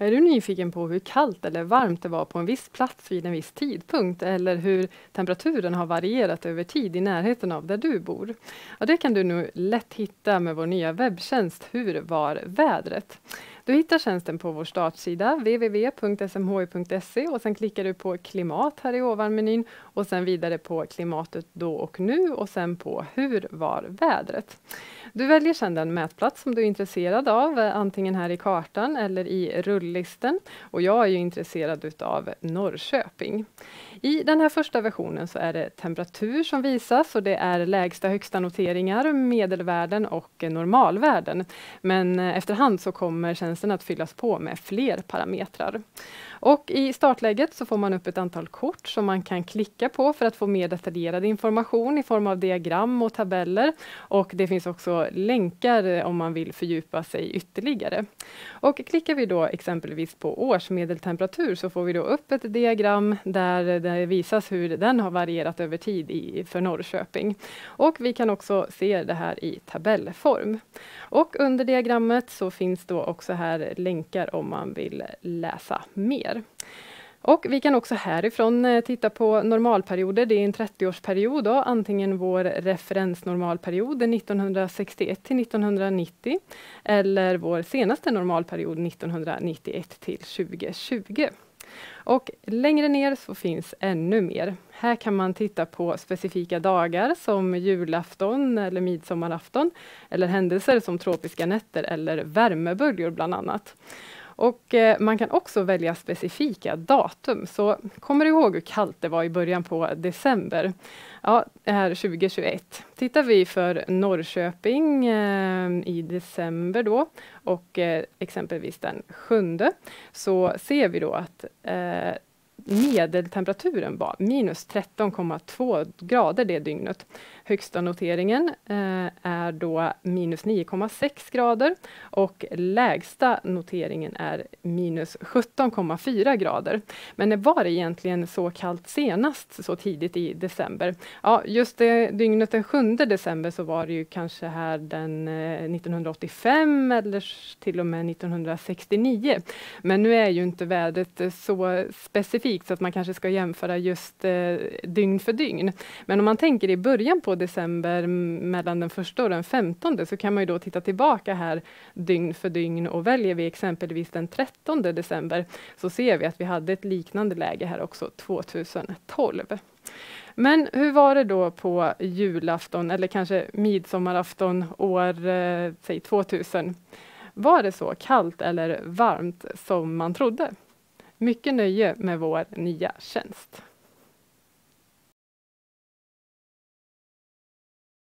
Är du nyfiken på hur kallt eller varmt det var på en viss plats vid en viss tidpunkt eller hur temperaturen har varierat över tid i närheten av där du bor? Ja, det kan du nu lätt hitta med vår nya webbtjänst Hur var vädret? Du hittar tjänsten på vår startsida www.smhi.se och sen klickar du på klimat här i ovanmenyn och sen vidare på klimatet då och nu och sen på hur var vädret? Du väljer sedan den mätplats som du är intresserad av, antingen här i kartan eller i rullisten. Och jag är ju intresserad utav Norrköping. I den här första versionen så är det temperatur som visas och det är lägsta högsta noteringar, medelvärden och normalvärden. Men eh, efterhand så kommer tjänsten att fyllas på med fler parametrar. Och i startläget så får man upp ett antal kort som man kan klicka på för att få mer detaljerad information i form av diagram och tabeller. Och det finns också länkar eh, om man vill fördjupa sig ytterligare. Och klickar vi då exempelvis på årsmedeltemperatur så får vi då upp ett diagram där det visas hur den har varierat över tid i, för Norrköping. Och vi kan också se det här i tabellform. Och under diagrammet så finns då också här länkar om man vill läsa mer. Och vi kan också härifrån eh, titta på normalperioder. Det är en 30-årsperiod, då, antingen vår referensnormalperiod 1961 till 1990 eller vår senaste normalperiod 1991 till 2020. Och längre ner så finns ännu mer. Här kan man titta på specifika dagar som julafton eller midsommarafton eller händelser som tropiska nätter eller värmeböljor bland annat. Och eh, man kan också välja specifika datum. Så kommer du ihåg hur kallt det var i början på december? Ja, det här 2021. Tittar vi för Norrköping eh, i december då och eh, exempelvis den sjunde så ser vi då att eh, medeltemperaturen var minus 13,2 grader det dygnet. Högsta noteringen eh, är då minus 9,6 grader och lägsta noteringen är minus 17,4 grader. Men när var det egentligen så kallt senast så tidigt i december? Ja, just det dygnet den 7 december så var det ju kanske här den eh, 1985 eller till och med 1969. Men nu är ju inte vädret så specifikt så att man kanske ska jämföra just eh, dygn för dygn. Men om man tänker i början på december mellan den första och den femtonde så kan man ju då titta tillbaka här dygn för dygn och väljer vi exempelvis den 13 december så ser vi att vi hade ett liknande läge här också 2012. Men hur var det då på julafton eller kanske midsommarafton år eh, säg 2000? Var det så kallt eller varmt som man trodde? Mycket nöje med vår nya tjänst.